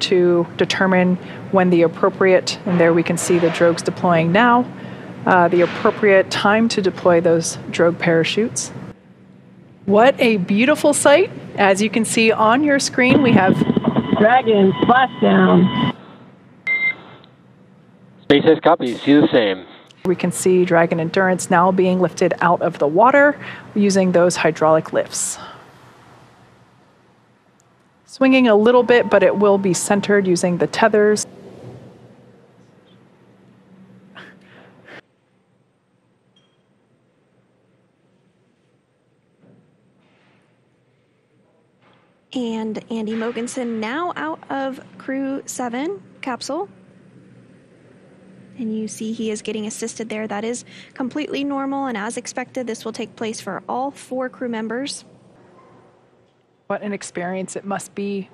to determine when the appropriate, and there we can see the drogues deploying now, uh, the appropriate time to deploy those drogue parachutes. What a beautiful sight. As you can see on your screen, we have Dragon splashdown. SpaceX copy. See the same. We can see Dragon Endurance now being lifted out of the water using those hydraulic lifts. Swinging a little bit, but it will be centered using the tethers. And Andy Mogensen now out of Crew 7 capsule. And you see he is getting assisted there. That is completely normal, and as expected, this will take place for all four crew members. What an experience it must be